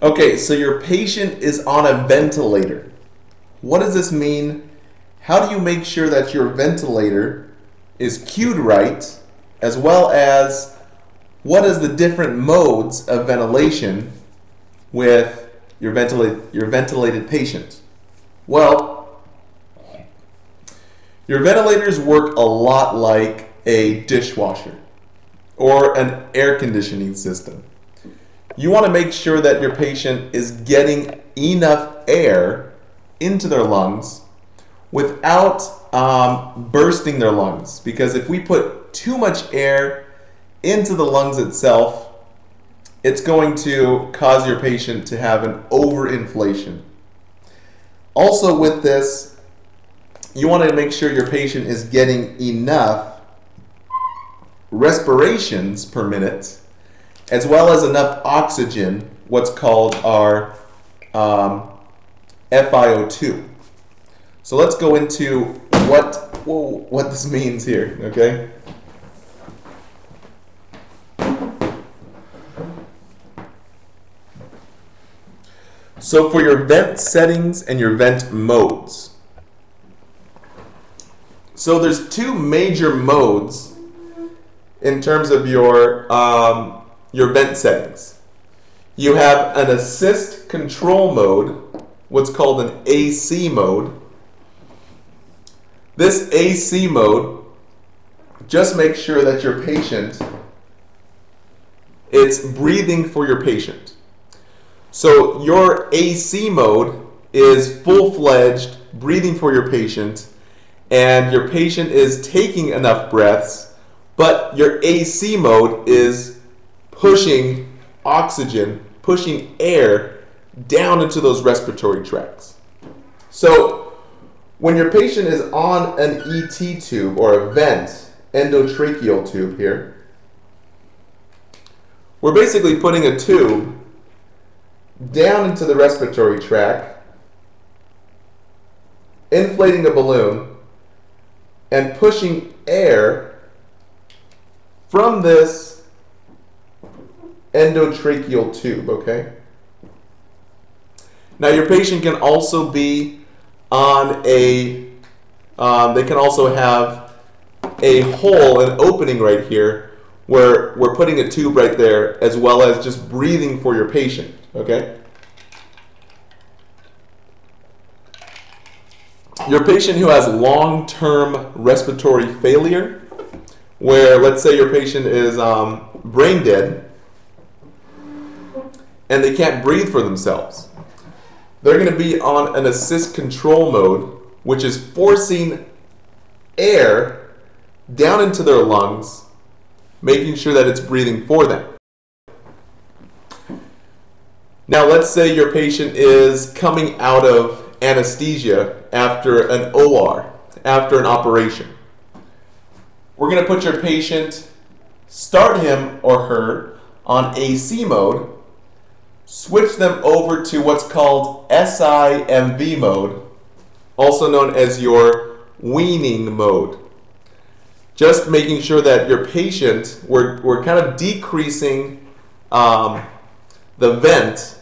Okay, so your patient is on a ventilator. What does this mean? How do you make sure that your ventilator is cued right, as well as what is the different modes of ventilation with your, ventilate, your ventilated patient? Well, your ventilators work a lot like a dishwasher or an air conditioning system you want to make sure that your patient is getting enough air into their lungs without um, bursting their lungs. Because if we put too much air into the lungs itself, it's going to cause your patient to have an overinflation. Also, with this, you want to make sure your patient is getting enough respirations per minute as well as enough oxygen, what's called our um, FiO2. So let's go into what whoa, what this means here, okay? So for your vent settings and your vent modes. So there's two major modes in terms of your um, your vent settings. You have an assist control mode, what's called an AC mode. This AC mode just makes sure that your patient it's breathing for your patient. So your AC mode is full-fledged breathing for your patient and your patient is taking enough breaths, but your AC mode is pushing oxygen, pushing air down into those respiratory tracts. So when your patient is on an ET tube or a vent, endotracheal tube here, we're basically putting a tube down into the respiratory tract, inflating a balloon, and pushing air from this endotracheal tube, okay? Now your patient can also be on a, um, they can also have a hole, an opening right here, where we're putting a tube right there, as well as just breathing for your patient, okay? Your patient who has long-term respiratory failure, where let's say your patient is um, brain dead, and they can't breathe for themselves. They're going to be on an assist control mode, which is forcing air down into their lungs, making sure that it's breathing for them. Now, let's say your patient is coming out of anesthesia after an OR, after an operation. We're going to put your patient, start him or her on AC mode, switch them over to what's called SIMV mode, also known as your weaning mode. Just making sure that your patient, we're, we're kind of decreasing um, the vent,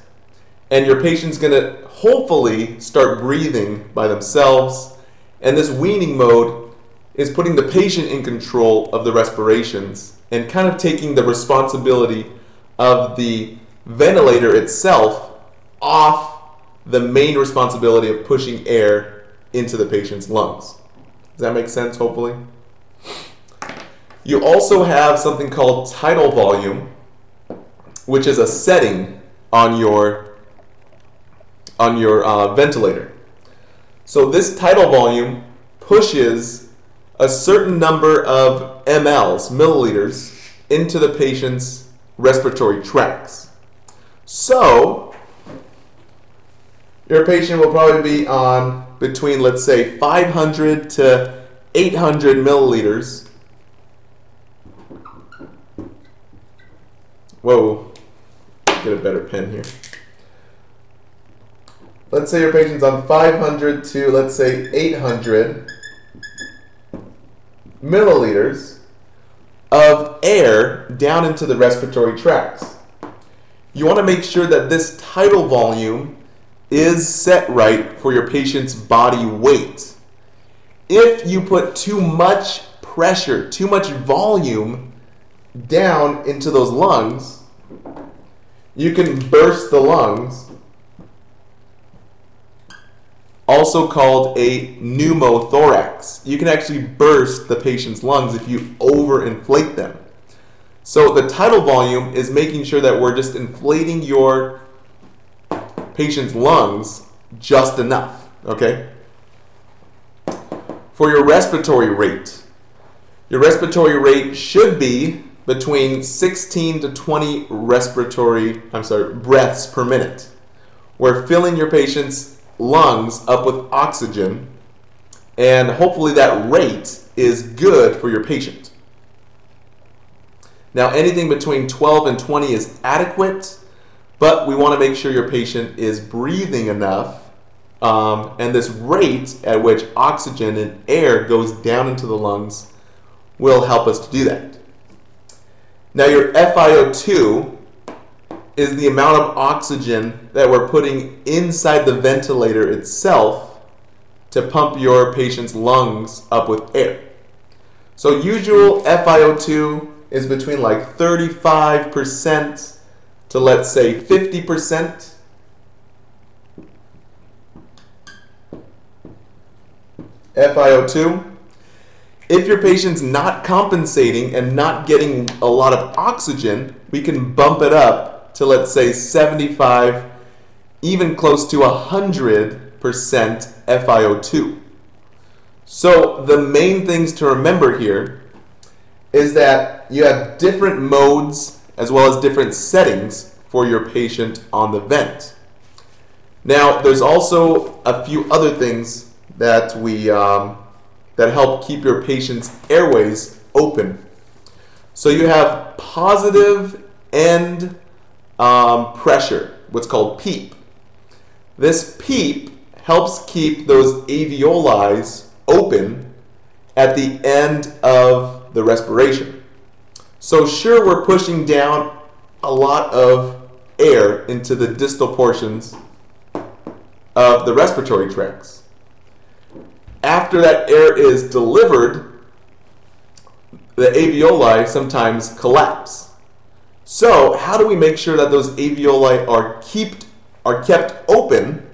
and your patient's going to hopefully start breathing by themselves. And this weaning mode is putting the patient in control of the respirations and kind of taking the responsibility of the ventilator itself off the main responsibility of pushing air into the patient's lungs. Does that make sense, hopefully? You also have something called tidal volume, which is a setting on your, on your uh, ventilator. So this tidal volume pushes a certain number of mLs, milliliters, into the patient's respiratory tracts. So, your patient will probably be on between, let's say, 500 to 800 milliliters. Whoa, get a better pen here. Let's say your patient's on 500 to, let's say, 800 milliliters of air down into the respiratory tracts you want to make sure that this tidal volume is set right for your patient's body weight. If you put too much pressure, too much volume down into those lungs, you can burst the lungs, also called a pneumothorax. You can actually burst the patient's lungs if you overinflate them. So the tidal volume is making sure that we're just inflating your patient's lungs just enough, okay? For your respiratory rate, your respiratory rate should be between 16 to 20 respiratory, I'm sorry, breaths per minute. We're filling your patient's lungs up with oxygen, and hopefully that rate is good for your patient. Now, anything between 12 and 20 is adequate, but we want to make sure your patient is breathing enough um, and this rate at which oxygen and air goes down into the lungs will help us to do that. Now your FiO2 is the amount of oxygen that we're putting inside the ventilator itself to pump your patient's lungs up with air. So usual FiO2 is between like 35% to let's say 50%. FiO2 if your patient's not compensating and not getting a lot of oxygen, we can bump it up to let's say 75, even close to 100% FiO2. So the main things to remember here is that you have different modes as well as different settings for your patient on the vent. Now, there's also a few other things that we um, that help keep your patient's airways open. So you have positive end um, pressure, what's called PEEP. This PEEP helps keep those alveoli open at the end of the respiration. So sure, we're pushing down a lot of air into the distal portions of the respiratory tracts after that air is delivered, the alveoli sometimes collapse. So how do we make sure that those alveoli are, kept, are kept open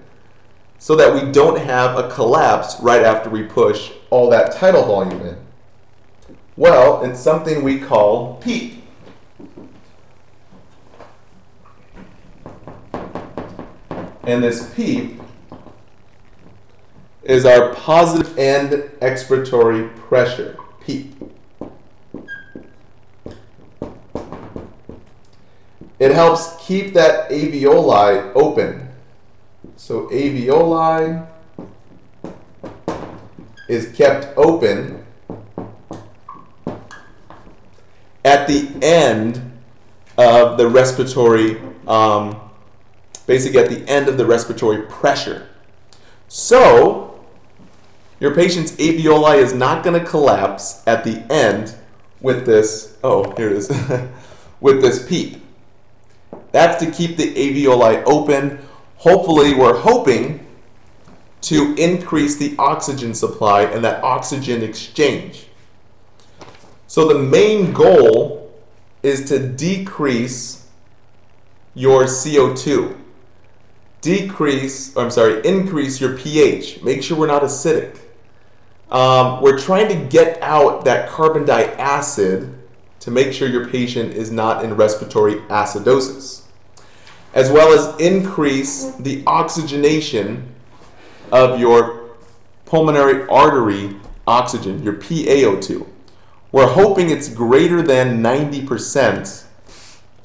so that we don't have a collapse right after we push all that tidal volume in? Well, it's something we call PEEP. And this PEEP is our positive end expiratory pressure, PEEP. It helps keep that alveoli open. So alveoli is kept open at the end of the respiratory, um, basically at the end of the respiratory pressure. So, your patient's alveoli is not going to collapse at the end with this, oh, here it is, with this PEEP. That's to keep the alveoli open. Hopefully, we're hoping to increase the oxygen supply and that oxygen exchange. So the main goal is to decrease your CO2. Decrease, I'm sorry, increase your pH. Make sure we're not acidic. Um, we're trying to get out that carbon dioxide to make sure your patient is not in respiratory acidosis, as well as increase the oxygenation of your pulmonary artery oxygen, your PaO2. We're hoping it's greater than 90%,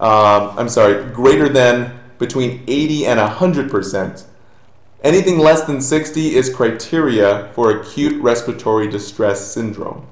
um, I'm sorry, greater than between 80 and 100%. Anything less than 60 is criteria for acute respiratory distress syndrome.